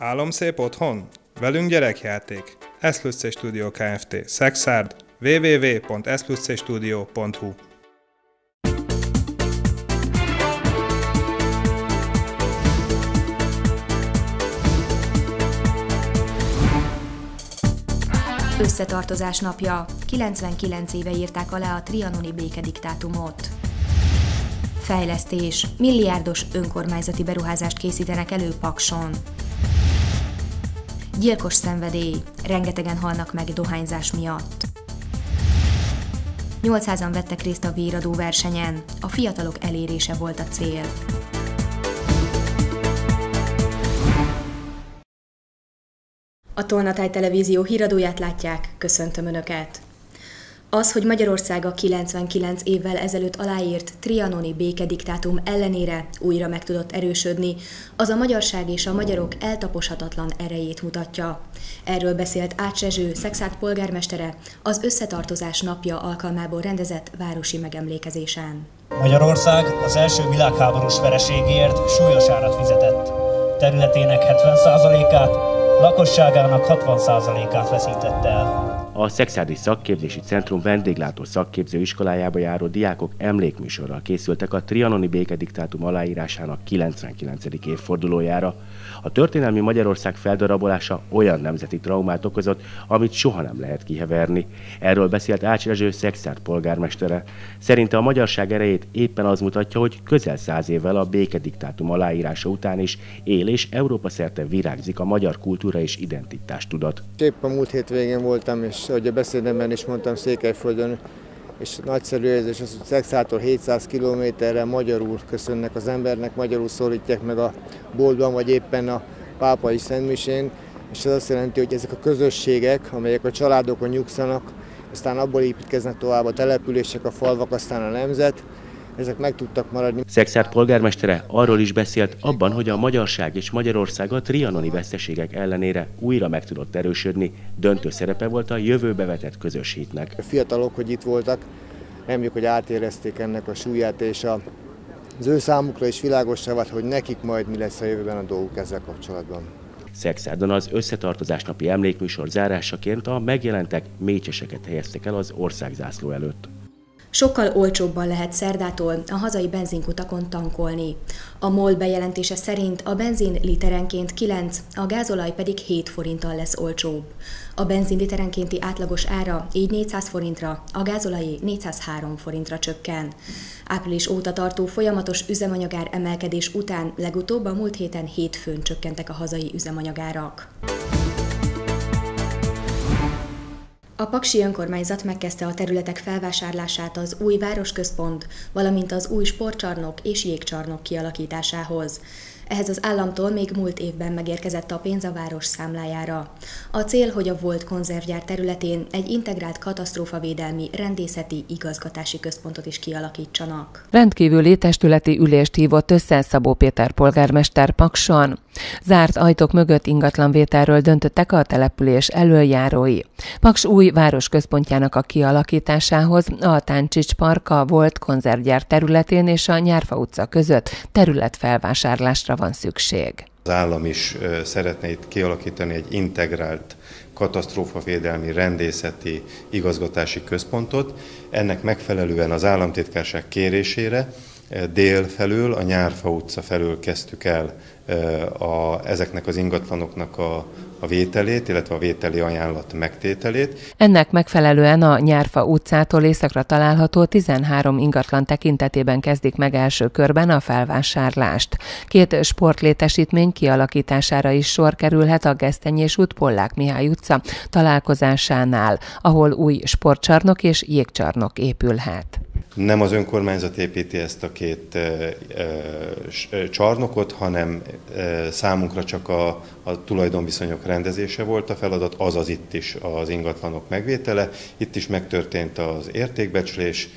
Álomszép otthon? Velünk gyerekjáték. Eszplusz Studio Kft. Szexárd www.eszpluszstudio.hu Összetartozás napja. 99 éve írták alá a trianoni békediktátumot. Fejlesztés. Milliárdos önkormányzati beruházást készítenek elő Pakson. Gyilkos szenvedély. Rengetegen halnak meg dohányzás miatt. 800-an vettek részt a véradó versenyen. A fiatalok elérése volt a cél. A Tolnatáj Televízió híradóját látják, köszöntöm Önöket! Az, hogy Magyarország a 99 évvel ezelőtt aláírt trianoni békediktátum ellenére újra meg tudott erősödni, az a magyarság és a magyarok eltaposhatatlan erejét mutatja. Erről beszélt Ács Rezső, Szexárd polgármestere, az Összetartozás napja alkalmából rendezett városi megemlékezésen. Magyarország az első világháborús vereségért súlyos árat fizetett. Területének 70%-át, lakosságának 60%-át veszítette el. A Szexádi Szakképzési Centrum vendéglátó szakképző iskolájába járó diákok emlékműsorral készültek a trianoni békediktátum aláírásának 99. évfordulójára. A történelmi Magyarország feldarabolása olyan nemzeti traumát okozott, amit soha nem lehet kiheverni. Erről beszélt Ács Rezső Szexárd polgármestere. Szerinte a magyarság erejét éppen az mutatja, hogy közel száz évvel a békediktátum aláírása után is él és Európa szerte virágzik a magyar kultúra és identitás tudat. Épp a múlt hétvégén voltam, és ahogy a beszédemben is mondtam, Székelyföldön, és nagyszerű érzés az, hogy Szexától 700 kilométerre magyarul köszönnek az embernek, magyarul szólítják meg a boltban, vagy éppen a pápai szentmisén, és ez azt jelenti, hogy ezek a közösségek, amelyek a családokon nyugszanak, aztán abból építkeznek tovább a települések, a falvak, aztán a nemzet, ezek meg tudtak maradni. Szexárd polgármestere arról is beszélt abban, hogy a magyarság és Magyarország a trianoni veszteségek ellenére újra meg tudott erősödni, döntő szerepe volt a jövőbe vetett közös hitnek. A fiatalok, hogy itt voltak, reméljük, hogy átérezték ennek a súlyát, és a, az ő számukra is világosá vált, hogy nekik majd mi lesz a jövőben a dolguk ezzel kapcsolatban. Szexárdon az összetartozás napi emlékműsor zárásaként a megjelentek mécseseket helyeztek el az országzászló előtt. Sokkal olcsóbban lehet szerdától a hazai benzinkutakon tankolni. A MOL bejelentése szerint a benzin literenként 9, a gázolaj pedig 7 forinttal lesz olcsóbb. A benzin literenkénti átlagos ára így 400 forintra, a gázolajé 403 forintra csökken. Április óta tartó folyamatos üzemanyagár emelkedés után legutóbb a múlt héten hétfőn csökkentek a hazai üzemanyagárak. A Paksi önkormányzat megkezdte a területek felvásárlását az új városközpont, valamint az új sportcsarnok és jégcsarnok kialakításához. Ehhez az államtól még múlt évben megérkezett a pénz a város számlájára. A cél, hogy a volt konzervgyár területén egy integrált katasztrófavédelmi rendészeti igazgatási központot is kialakítsanak. Rendkívüli testületi ülést hívott össze Szabó Péter polgármester Pakson. Zárt ajtók mögött ingatlanvételről döntöttek a település elöljárói. Paks új városközpontjának a kialakításához a Táncsics Parka volt konzervgyár területén és a Nyárfa utca között területfelvásárlásra van szükség. Az állam is szeretne itt kialakítani egy integrált katasztrófavédelmi rendészeti igazgatási központot. Ennek megfelelően az államtitkárság kérésére dél felől, a Nyárfa utca felől kezdtük el a, ezeknek az ingatlanoknak a, a vételét, illetve a vételi ajánlat megtételét. Ennek megfelelően a Nyárfa utcától északra található 13 ingatlan tekintetében kezdik meg első körben a felvásárlást. Két sportlétesítmény kialakítására is sor kerülhet a Gesztenyés út Pollák Mihály utca találkozásánál, ahol új sportcsarnok és jégcsarnok épülhet. Nem az önkormányzat építi ezt a két e, e, csarnokot, hanem e, számunkra csak a, a tulajdonviszonyok rendezése volt a feladat, azaz itt is az ingatlanok megvétele. Itt is megtörtént az értékbecslés,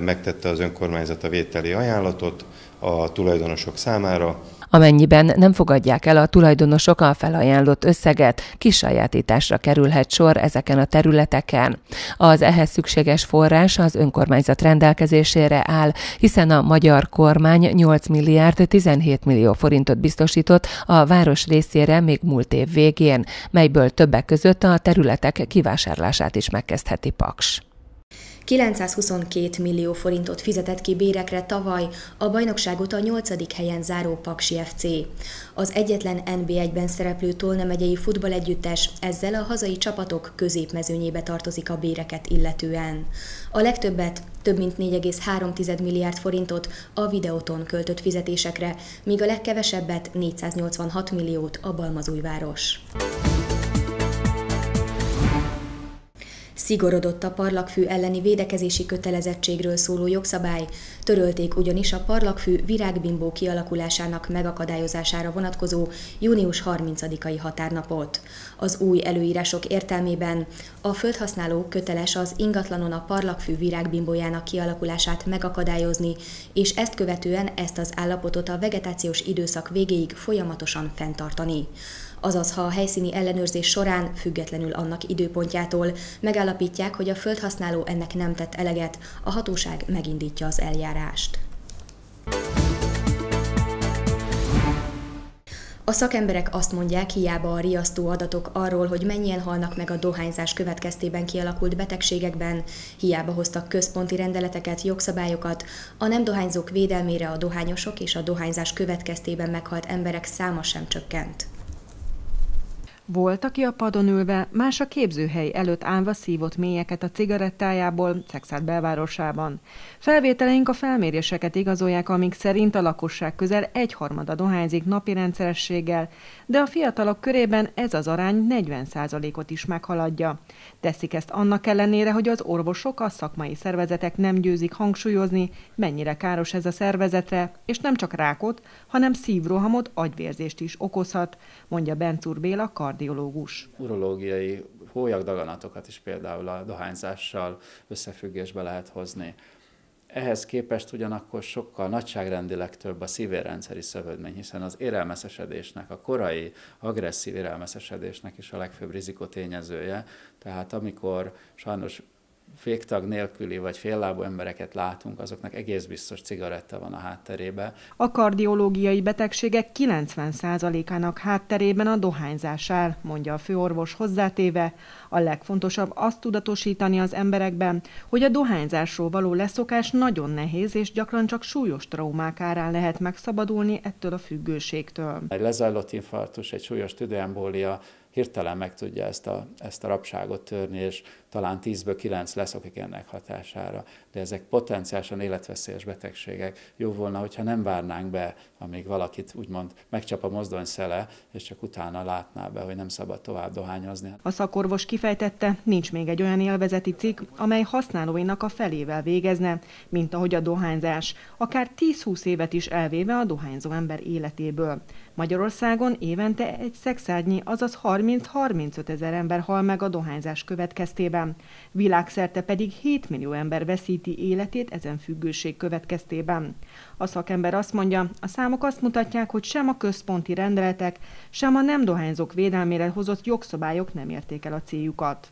megtette az önkormányzat a vételi ajánlatot a tulajdonosok számára. Amennyiben nem fogadják el a tulajdonosok a felajánlott összeget, kisajátításra kerülhet sor ezeken a területeken. Az ehhez szükséges forrás az önkormányzat rendelkezésére áll, hiszen a magyar kormány 8 milliárd 17 millió forintot biztosított a város részére még múlt év végén, melyből többek között a területek kivásárlását is megkezdheti Paks. 922 millió forintot fizetett ki bérekre tavaly a bajnokságot a 8. helyen záró Paksi FC. Az egyetlen NB1-ben szereplő Tolna megyei futballegyüttes ezzel a hazai csapatok középmezőnyébe tartozik a béreket illetően. A legtöbbet, több mint 4,3 milliárd forintot a videóton költött fizetésekre, míg a legkevesebbet 486 milliót a Balmazújváros. Szigorodott a parlagfű elleni védekezési kötelezettségről szóló jogszabály, törölték ugyanis a parlagfű virágbimbó kialakulásának megakadályozására vonatkozó június 30-ai határnapot. Az új előírások értelmében a földhasználó köteles az ingatlanon a parlagfű virágbimbójának kialakulását megakadályozni, és ezt követően ezt az állapotot a vegetációs időszak végéig folyamatosan fenntartani azaz ha a helyszíni ellenőrzés során, függetlenül annak időpontjától megállapítják, hogy a földhasználó ennek nem tett eleget, a hatóság megindítja az eljárást. A szakemberek azt mondják, hiába a riasztó adatok arról, hogy mennyien halnak meg a dohányzás következtében kialakult betegségekben, hiába hoztak központi rendeleteket, jogszabályokat, a nem dohányzók védelmére a dohányosok és a dohányzás következtében meghalt emberek száma sem csökkent. Volt, aki a padon ülve, más a képzőhely előtt állva szívott mélyeket a cigarettájából Szexát belvárosában. Felvételeink a felméréseket igazolják, amik szerint a lakosság közel egyharmada dohányzik napi rendszerességgel, de a fiatalok körében ez az arány 40%-ot is meghaladja. Teszik ezt annak ellenére, hogy az orvosok, a szakmai szervezetek nem győzik hangsúlyozni, mennyire káros ez a szervezetre, és nem csak rákot, hanem szívrohamot, agyvérzést is okozhat, mondja Bencúr Béla, kardiológus. Urológiai hólyagdaganatokat is például a dohányzással összefüggésbe lehet hozni. Ehhez képest ugyanakkor sokkal nagyságrendileg több a szívérrendszeri szövődmény, hiszen az érelmeszesedésnek, a korai agresszív érelmeszesedésnek is a legfőbb rizikotényezője. Tehát amikor sajnos féktag nélküli vagy féllábú embereket látunk, azoknak egész biztos cigaretta van a hátterébe. A kardiológiai betegségek 90%-ának hátterében a dohányzás áll, mondja a főorvos hozzátéve. A legfontosabb azt tudatosítani az emberekben, hogy a dohányzásról való leszokás nagyon nehéz, és gyakran csak súlyos traumák árán lehet megszabadulni ettől a függőségtől. Egy lezajlott infarktus, egy súlyos tüdőembólia hirtelen meg tudja ezt a, ezt a rapságot törni, és talán 10-ből 9 leszokik ennek hatására. De ezek potenciálisan életveszélyes betegségek. Jó volna, hogyha nem várnánk be, amíg valakit úgymond megcsap a mozdony szele, és csak utána látná be, hogy nem szabad tovább dohányozni. A szakorvos kifejtette, nincs még egy olyan élvezeti cikk, amely használóinak a felével végezne, mint ahogy a dohányzás, akár 10-20 évet is elvéve a dohányzó ember életéből. Magyarországon évente egy szexárnyi, azaz 30-35 ezer ember hal meg a dohányzás következtében. Világszerte pedig 7 millió ember veszíti életét ezen függőség következtében. A szakember azt mondja, a számok azt mutatják, hogy sem a központi rendeletek, sem a nem dohányzók védelmére hozott jogszabályok nem érték el a céljukat.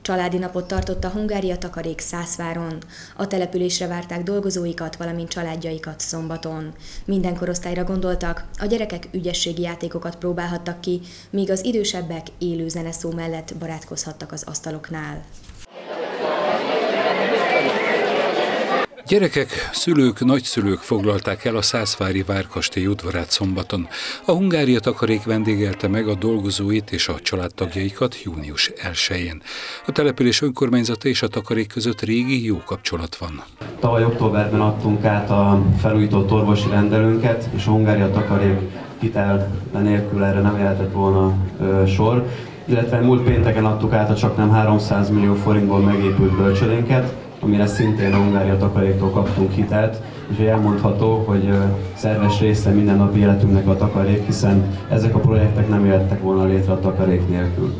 Családi napot tartott a Hungária Takarék Szászváron. A településre várták dolgozóikat, valamint családjaikat szombaton. Minden korosztályra gondoltak, a gyerekek ügyességi játékokat próbálhattak ki, míg az idősebbek élő zeneszó mellett barátkozhattak az asztaloknál. Gyerekek, szülők, nagyszülők foglalták el a Szászvári Várkastély udvarát szombaton. A Hungária takarék vendégelte meg a dolgozóit és a családtagjaikat június 1-én. A település önkormányzata és a takarék között régi jó kapcsolat van. Tavaly októberben adtunk át a felújított orvosi rendelőnket, és a Hungária takarék hitel nélkül erre nem lehetett volna ö, sor illetve múlt pénteken adtuk át a csak nem 300 millió forintból megépült bölcsödénket, amire szintén a Hungária takaréktól kaptunk hitelt, és elmondható, hogy szerves része minden nap életünknek a takarék, hiszen ezek a projektek nem jöttek volna létre a takarék nélkül.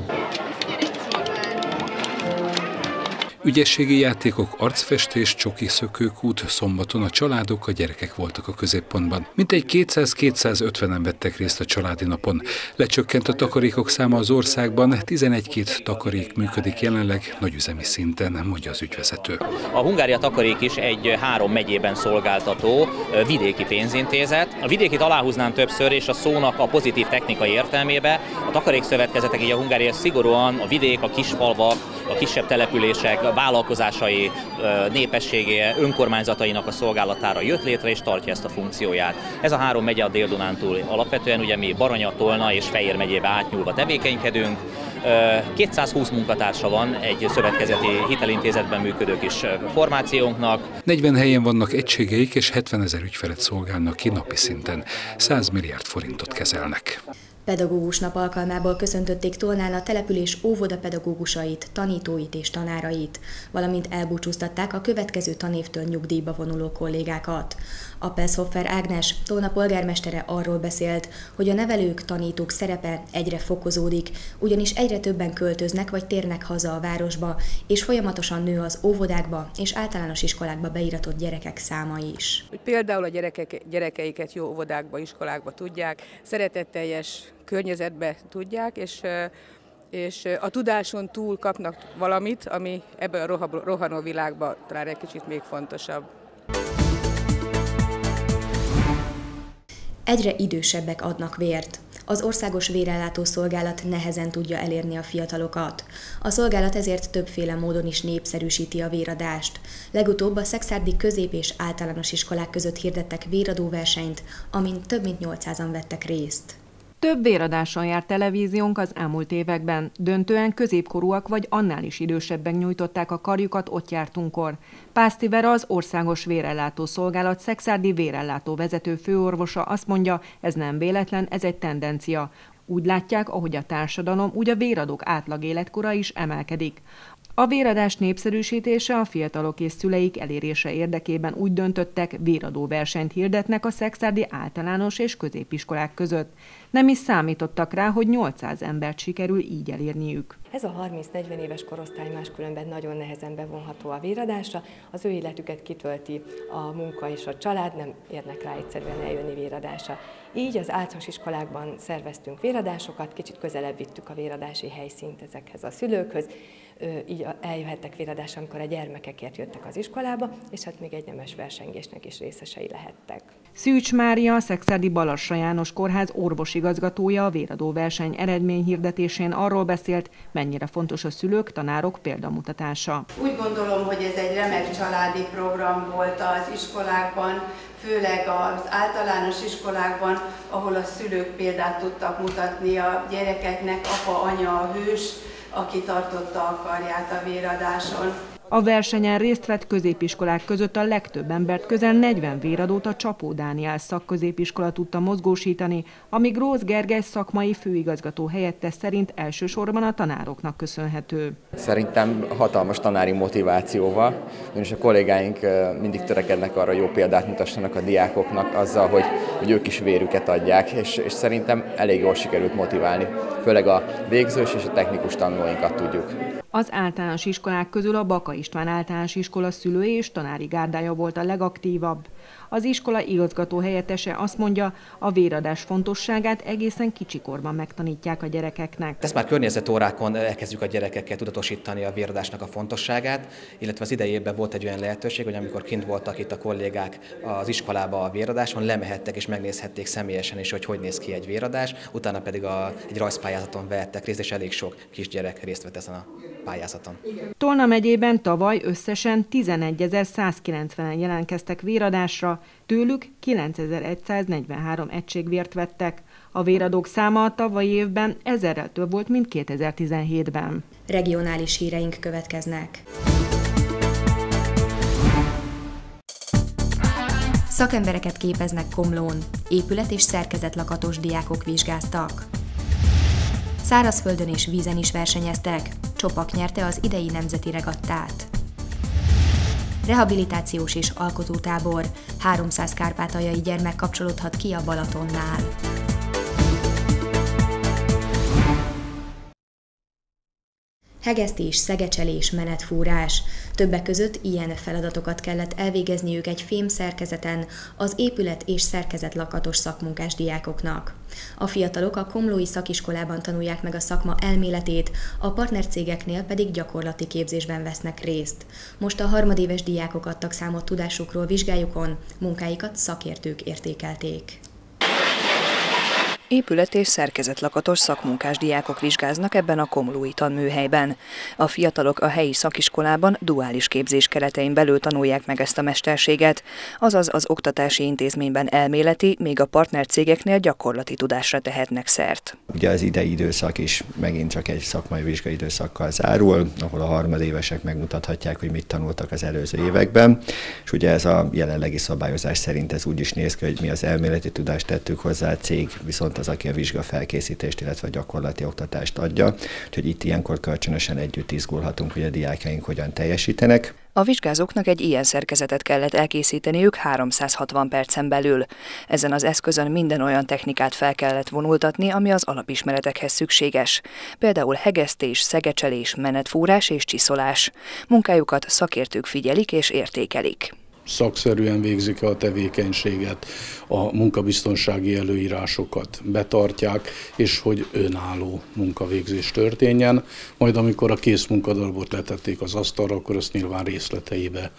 Ügyességi játékok, arcfestés, csoki szökőkút, szombaton a családok, a gyerekek voltak a középpontban. Mintegy 200-250-en vettek részt a családi napon. Lecsökkent a takarékok száma az országban, 11-két takarék működik jelenleg nagyüzemi szinten, mondja az ügyvezető. A Hungária Takarék is egy három megyében szolgáltató vidéki pénzintézet. A vidékit aláhúznám többször, és a szónak a pozitív technikai értelmébe. A takarékszövetkezetek, így a Hungária szigorúan a vidék, a kisfalvak, a kisebb települések vállalkozásai népessége önkormányzatainak a szolgálatára jött létre és tartja ezt a funkcióját. Ez a három megye a Dél-Dunántúl alapvetően, ugye mi Baranya, Tolna és Fejér megyébe átnyúlva tevékenykedünk. 220 munkatársa van egy szövetkezeti hitelintézetben működő kis formációnknak. 40 helyen vannak egységeik, és 70 ezer ügyfelet szolgálnak ki napi szinten. 100 milliárd forintot kezelnek. Pedagógus nap alkalmából köszöntötték Tolnán a település óvoda pedagógusait, tanítóit és tanárait, valamint elbúcsúztatták a következő tanévtől nyugdíjba vonuló kollégákat. A Pelszhoffer Ágnes, Tolna polgármestere arról beszélt, hogy a nevelők, tanítók szerepe egyre fokozódik, ugyanis egyre többen költöznek vagy térnek haza a városba, és folyamatosan nő az óvodákba és általános iskolákba beiratott gyerekek száma is. Például a gyerekek, gyerekeiket jó óvodákba, iskolákba tudják, szeretetteljes környezetbe tudják, és és a tudáson túl kapnak valamit, ami ebben a rohanó világban talán egy kicsit még fontosabb. Egyre idősebbek adnak vért. Az Országos Vérellátó Szolgálat nehezen tudja elérni a fiatalokat. A szolgálat ezért többféle módon is népszerűsíti a véradást. Legutóbb a Szexárdi közép- és általános iskolák között hirdettek véradóversenyt, amin több mint 800-an vettek részt. Több véradáson járt televíziónk az elmúlt években. Döntően középkorúak vagy annál is idősebbek nyújtották a karjukat ott jártunkkor. Pászti Vera az Országos Vérellátó Szolgálat szexárdi vérellátó vezető főorvosa azt mondja, ez nem véletlen, ez egy tendencia. Úgy látják, ahogy a társadalom, úgy a véradók átlag életkora is emelkedik. A véradás népszerűsítése a fiatalok és szüleik elérése érdekében úgy döntöttek, véradó versenyt hirdetnek a szexárdi általános és középiskolák között. Nem is számítottak rá, hogy 800 embert sikerül így elérniük. Ez a 30-40 éves korosztály máskülönben nagyon nehezen bevonható a véradásra, az ő életüket kitölti a munka és a család, nem érnek rá egyszerűen eljönni véradásra. Így az általános iskolákban szerveztünk véradásokat, kicsit közelebb vittük a véradási helyszínt ezekhez a szülőkhöz, így eljöhettek véradásra, amikor a gyermekekért jöttek az iskolába, és hát még egy nemes versengésnek is részesei lehettek. Szűcs Mária, Szexádi Balassa János Kórház orvosigazgatója a véradó verseny eredményhirdetésén arról beszélt, mennyire fontos a szülők, tanárok példamutatása. Úgy gondolom, hogy ez egy remek családi program volt az iskolákban, főleg az általános iskolákban, ahol a szülők példát tudtak mutatni a gyerekeknek, apa, anya, a hős, aki tartotta a karját a véradáson. A versenyen részt vett középiskolák között a legtöbb embert, közel 40 véradót a Csapó Dániel szakközépiskola tudta mozgósítani, amíg Róz Gergely szakmai főigazgató helyettes szerint elsősorban a tanároknak köszönhető. Szerintem hatalmas tanári motivációval, és a kollégáink mindig törekednek arra, jó példát mutassanak a diákoknak azzal, hogy, hogy ők is vérüket adják, és, és szerintem elég jól sikerült motiválni, főleg a végzős és a technikus tanulóinkat tudjuk. Az általános iskolák közül a Baka István általános iskola szülői és tanári gárdája volt a legaktívabb. Az iskola igazgató helyettese azt mondja, a véradás fontosságát egészen kicsikorban megtanítják a gyerekeknek. Ezt már környezetórákon elkezdjük a gyerekekkel tudatosítani a véradásnak a fontosságát, illetve az idejében volt egy olyan lehetőség, hogy amikor kint voltak itt a kollégák az iskolába a véradáson, lemehettek és megnézhették személyesen is, hogy hogy néz ki egy véradás, utána pedig a, egy rajzpályázaton vehettek részt, és elég sok kisgyerek részt vett ezen a pályázaton. Tolna megyében tavaly összesen 11.190-en jelentkeztek véradásra, tőlük 9143 egység vért vettek. A véradók száma a tavalyi évben ezerrel több volt, mint 2017-ben. Regionális híreink következnek. Szakembereket képeznek Komlón, épület és szerkezet lakatos diákok vizsgáztak. Szárazföldön és vízen is versenyeztek, Csopak nyerte az idei nemzeti regattát. Rehabilitációs és alkotótábor, 300 kárpátaljai gyermek kapcsolódhat ki a Balatonnál. Hegesztés, szegecselés, menetfúrás. Többek között ilyen feladatokat kellett elvégezniük egy fém szerkezeten az épület és szerkezet lakatos szakmunkás diákoknak. A fiatalok a Komlói szakiskolában tanulják meg a szakma elméletét, a partnercégeknél pedig gyakorlati képzésben vesznek részt. Most a harmadéves diákok adtak számot tudásukról vizsgájukon, munkáikat szakértők értékelték. Épület és szerkezetlakatos szakmunkás diákok vizsgáznak ebben a Komlói tanműhelyben. A fiatalok a helyi szakiskolában duális képzés keretein belül tanulják meg ezt a mesterséget, azaz az oktatási intézményben elméleti, még a partnercégeknél gyakorlati tudásra tehetnek szert. Ugye az idei időszak is megint csak egy szakmai vizsgai időszakkal zárul, ahol a harmadévesek megmutathatják, hogy mit tanultak az előző években, és ugye ez a jelenlegi szabályozás szerint ez úgy is néz ki, hogy mi az elméleti tudást tettük hozzá, a cég viszont az, aki a vizsga felkészítést, illetve a gyakorlati oktatást adja. Úgyhogy itt ilyenkor kölcsönösen együtt izgulhatunk, hogy a diákjaink hogyan teljesítenek. A vizsgázóknak egy ilyen szerkezetet kellett elkészíteniük 360 percen belül. Ezen az eszközön minden olyan technikát fel kellett vonultatni, ami az alapismeretekhez szükséges. Például hegesztés, szegecselés, menetfúrás és csiszolás. Munkájukat szakértők figyelik és értékelik szakszerűen végzik a tevékenységet, a munkabiztonsági előírásokat betartják, és hogy önálló munkavégzés történjen. Majd amikor a kész munkadarabot letették az asztalra, akkor azt nyilván részleteibe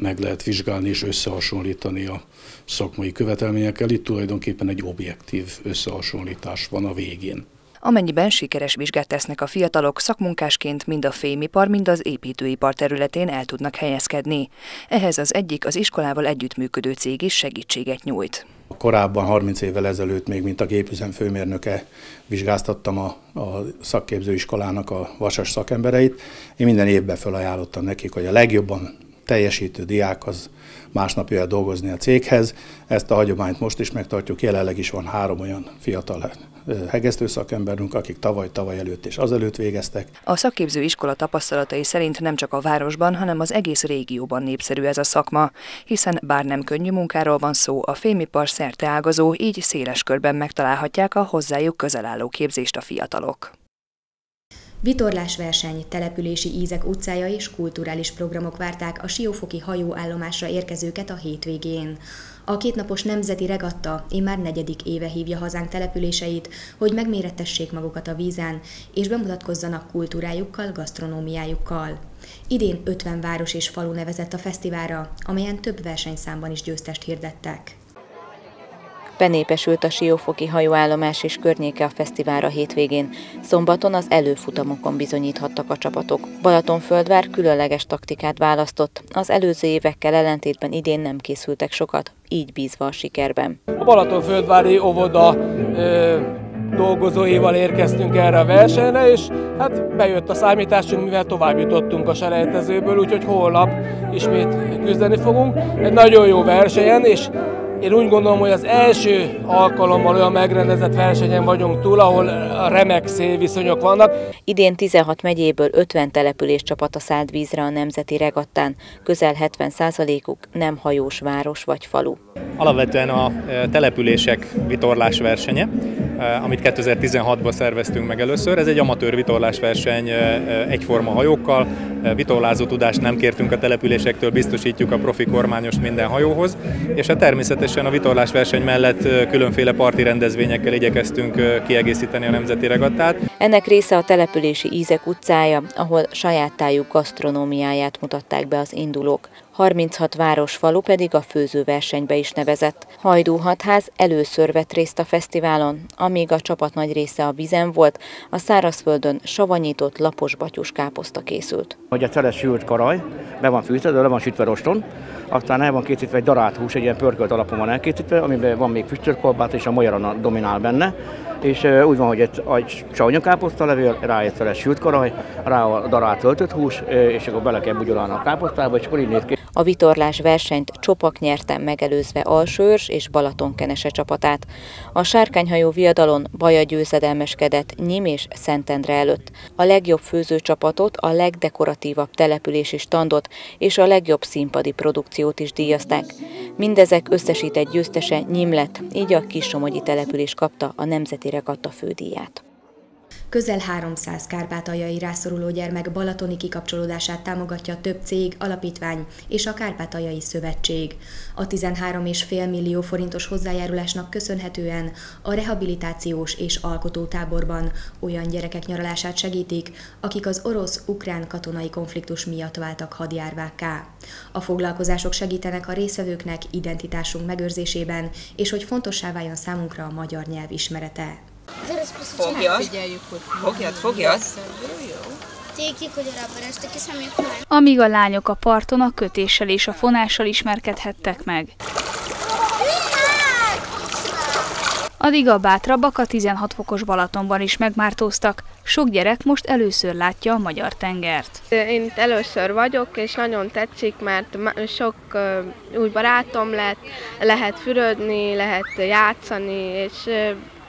meg lehet vizsgálni és összehasonlítani a szakmai követelményekkel. Itt tulajdonképpen egy objektív összehasonlítás van a végén. Amennyiben sikeres vizsgát tesznek a fiatalok, szakmunkásként mind a fémipar, mind az építőipar területén el tudnak helyezkedni. Ehhez az egyik az iskolával együttműködő cég is segítséget nyújt. Korábban, 30 évvel ezelőtt még, mint a gépüzem főmérnöke vizsgáztattam a, a szakképzőiskolának a vasas szakembereit. Én minden évben felajánlottam nekik, hogy a legjobban teljesítő diák az másnap jöhet dolgozni a céghez. Ezt a hagyományt most is megtartjuk, jelenleg is van három olyan fiatal hegesztő szakemberünk, akik tavaly, tavaly előtt és azelőtt végeztek. A szakképző iskola tapasztalatai szerint nem csak a városban, hanem az egész régióban népszerű ez a szakma, hiszen bár nem könnyű munkáról van szó, a fémipar ágazó, így széles körben megtalálhatják a hozzájuk közel álló képzést a fiatalok. Vitorlásverseny, települési ízek utcája és kulturális programok várták a Siófoki hajóállomásra érkezőket a hétvégén. A kétnapos nemzeti regatta immár negyedik éve hívja hazánk településeit, hogy megmérettessék magukat a vízen, és bemutatkozzanak kultúrájukkal, gasztronómiájukkal. Idén 50 város és falu nevezett a fesztiválra, amelyen több versenyszámban is győztest hirdettek. Benépesült a Siófoki hajóállomás és környéke a fesztiválra hétvégén. Szombaton az előfutamokon bizonyíthattak a csapatok. Balatonföldvár különleges taktikát választott. Az előző évekkel ellentétben idén nem készültek sokat, így bízva a sikerben. A Balatonföldvári óvoda ö, dolgozóival érkeztünk erre a versenyre, és hát bejött a számításunk, mivel tovább jutottunk a selejtezőből, úgyhogy holnap ismét küzdeni fogunk. Egy nagyon jó versenyen, és én úgy gondolom, hogy az első alkalommal olyan megrendezett versenyen vagyunk túl, ahol remek szélviszonyok vannak. Idén 16 megyéből 50 település csapata szállt vízre a Nemzeti Regattán, közel 70%-uk nem hajós város vagy falu. Alapvetően a e, települések vitorlás versenye, e, amit 2016-ban szerveztünk meg először. Ez egy amatőr vitorlásverseny e, egyforma hajókkal. Vitorlázó tudást nem kértünk a településektől, biztosítjuk a profi kormányost minden hajóhoz, és a természetesen természetesen a vitorlásverseny mellett különféle parti rendezvényekkel igyekeztünk kiegészíteni a nemzeti regattát. Ennek része a települési Ízek utcája, ahol saját tájú gasztronómiáját mutatták be az indulók. 36 város-falu pedig a főzőversenybe is nevezett. Hajdú hatház először vett részt a fesztiválon, amíg a csapat nagy része a vizen volt, a szárazföldön savanyított lapos batyus káposzta készült. Hogy a teles sült karaj, be van fűtve, de le van sütve roston, aztán el van készítve egy darált hús, egy ilyen pörkölt alapon van elkészítve, amiben van még füstölkolbát, és a magyarana dominál benne, és úgy van, hogy egy, egy csaunyakáposzta levél, rá egy feles sült karaj, rá a darált töltött hús, és akkor bele kell bugyolálni a káposztába, és akkor így néz ki. A vitorlás versenyt Csopak nyerte megelőzve Alsőrs és Balatonkenese csapatát. A sárkányhajó viadalon Baja győzedelmeskedett Nyim és Szentendre előtt. A legjobb főzőcsapatot, a legdekoratívabb települési standot és a legjobb színpadi produkciót is díjazták. Mindezek összesített győztese Nyim lett, így a Kissomogyi település kapta a Nemzeti Regatta fődíját. Közel 300 kárpátaljai rászoruló gyermek balatoni kikapcsolódását támogatja több cég, alapítvány és a Kárpátaljai Szövetség. A 13,5 millió forintos hozzájárulásnak köszönhetően a rehabilitációs és alkotótáborban olyan gyerekek nyaralását segítik, akik az orosz-ukrán katonai konfliktus miatt váltak hadjárvákká. A foglalkozások segítenek a részvevőknek identitásunk megőrzésében, és hogy fontossá váljon számunkra a magyar nyelv ismerete. Fogjad, fogjad, fogjad. Amíg a lányok a parton a kötéssel és a fonással ismerkedhettek meg. Addig a bátrabbak a 16 fokos Balatonban is megmártóztak. Sok gyerek most először látja a magyar tengert. Én itt először vagyok, és nagyon tetszik, mert sok új barátom lett, lehet fürödni, lehet játszani, és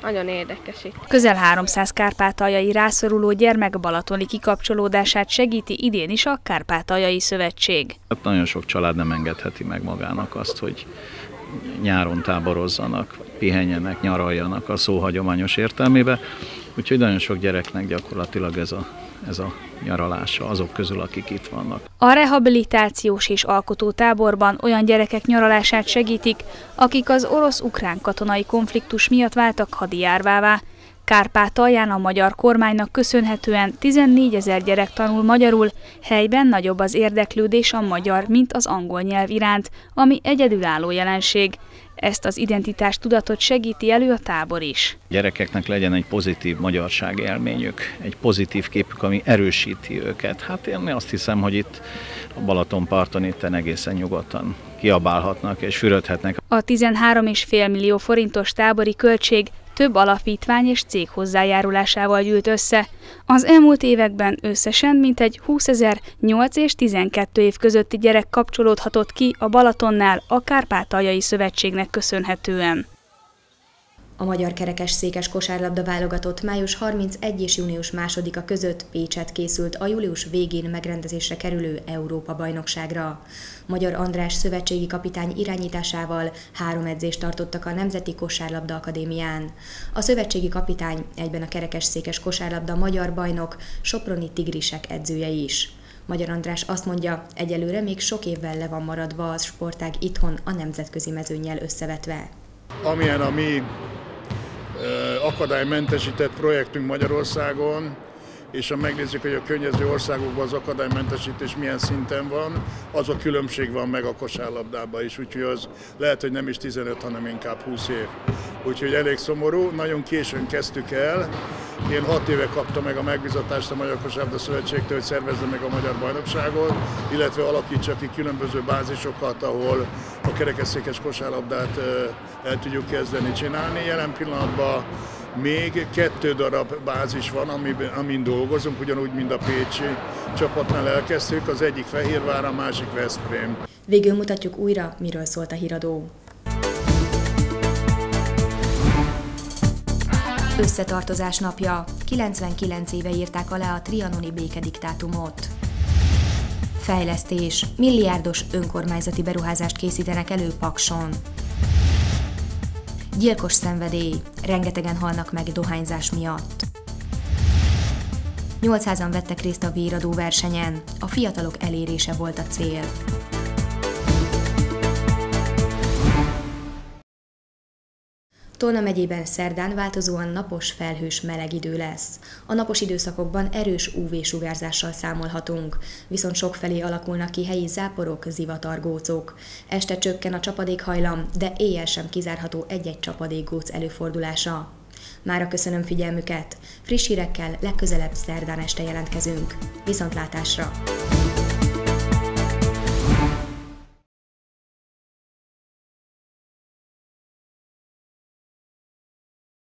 nagyon érdekes itt. Közel 300 kárpátaljai rászoruló gyermek balatoni kikapcsolódását segíti idén is a Kárpátaljai Szövetség. Hát nagyon sok család nem engedheti meg magának azt, hogy nyáron táborozzanak, pihenjenek, nyaraljanak a szó hagyományos értelmébe. Úgyhogy nagyon sok gyereknek gyakorlatilag ez a, ez a nyaralása azok közül, akik itt vannak. A rehabilitációs és alkotótáborban olyan gyerekek nyaralását segítik, akik az orosz-ukrán katonai konfliktus miatt váltak hadijárvává. Kárpátalján a magyar kormánynak köszönhetően 14 ezer gyerek tanul magyarul, helyben nagyobb az érdeklődés a magyar, mint az angol nyelv iránt, ami egyedülálló jelenség. Ezt az identitás tudatot segíti elő a tábor is. Gyerekeknek legyen egy pozitív magyarság élményük, egy pozitív képük, ami erősíti őket. Hát én azt hiszem, hogy itt a Balatonparton itt egészen nyugodtan kiabálhatnak és fürödhetnek. A 13,5 millió forintos tábori költség több alapítvány és cég hozzájárulásával gyűlt össze. Az elmúlt években összesen mintegy 20 ezer 8 és 12 év közötti gyerek kapcsolódhatott ki a Balatonnál a Kárpátaljai Szövetségnek köszönhetően. A magyar kerekes székes kosárlabda válogatott május 31 és június 2-a között Pécset készült a július végén megrendezésre kerülő Európa-bajnokságra. Magyar András szövetségi kapitány irányításával három edzést tartottak a Nemzeti Kosárlabda Akadémián. A szövetségi kapitány egyben a kerekes székes kosárlabda magyar bajnok Soproni Tigrisek edzője is. Magyar András azt mondja, egyelőre még sok évvel le van maradva a sportág itthon a nemzetközi mezőnyel összevetve. Amilyen a mi akadálymentesített projektünk Magyarországon, és ha megnézzük, hogy a környező országokban az akadálymentesítés milyen szinten van, az a különbség van meg a kosárlabdában is, úgyhogy az lehet, hogy nem is 15, hanem inkább 20 év. Úgyhogy elég szomorú, nagyon későn kezdtük el. Én hat éve kaptam meg a megbizatást a Magyar Kosárlabda Szövetségtől, hogy szervezzem meg a Magyar Bajnokságot, illetve alakítsa ki különböző bázisokat, ahol a kerekesszékes kosárlabdát el tudjuk kezdeni csinálni. Jelen pillanatban még kettő darab bázis van, amin dolgozunk, ugyanúgy, mint a Pécsi csapatnál elkezdtük, az egyik Fehérvár, a másik Veszprém. Végül mutatjuk újra, miről szólt a híradó. Összetartozás napja. 99 éve írták alá a trianoni békediktátumot. Fejlesztés. Milliárdos önkormányzati beruházást készítenek elő Pakson. Gyilkos szenvedély. Rengetegen halnak meg dohányzás miatt. 800-an vettek részt a véradó versenyen. A fiatalok elérése volt a cél. Tolna megyében szerdán változóan napos, felhős, meleg idő lesz. A napos időszakokban erős UV-sugárzással számolhatunk, viszont sokfelé alakulnak ki helyi záporok, zivatargócok. Este csökken a csapadékhajlam, de éjjel sem kizárható egy-egy csapadékgóc előfordulása. Mára köszönöm figyelmüket, friss hírekkel legközelebb szerdán este jelentkezünk. Viszontlátásra!